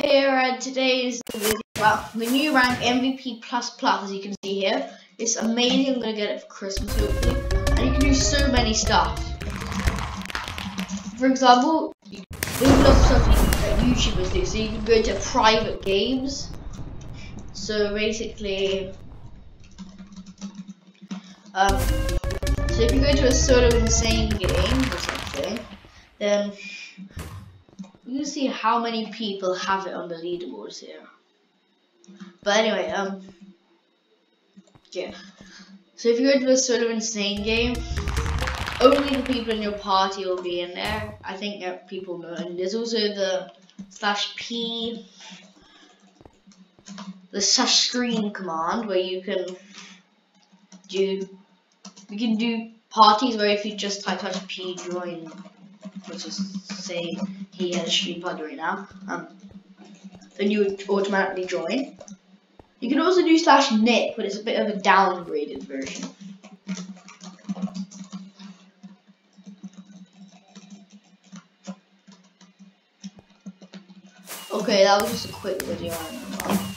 here and today is the video about the new rank MVP plus plus as you can see here. It's amazing, I'm gonna get it for Christmas hopefully. And you can do so many stuff. For example, there's lots of stuff that YouTubers do. So you can go to private games. So basically um so if you go to a sort of insane game or something, then you can see how many people have it on the leaderboards here. But anyway, um, yeah. So if you go to a sort of insane game, only the people in your party will be in there. I think that people know. And there's also the slash p, the slash stream command where you can do, you can do parties where if you just type slash p join, let's just say he has stream pod right now, um, then you would automatically join. You can also do slash Nick, but it's a bit of a downgraded version. Okay, that was just a quick video.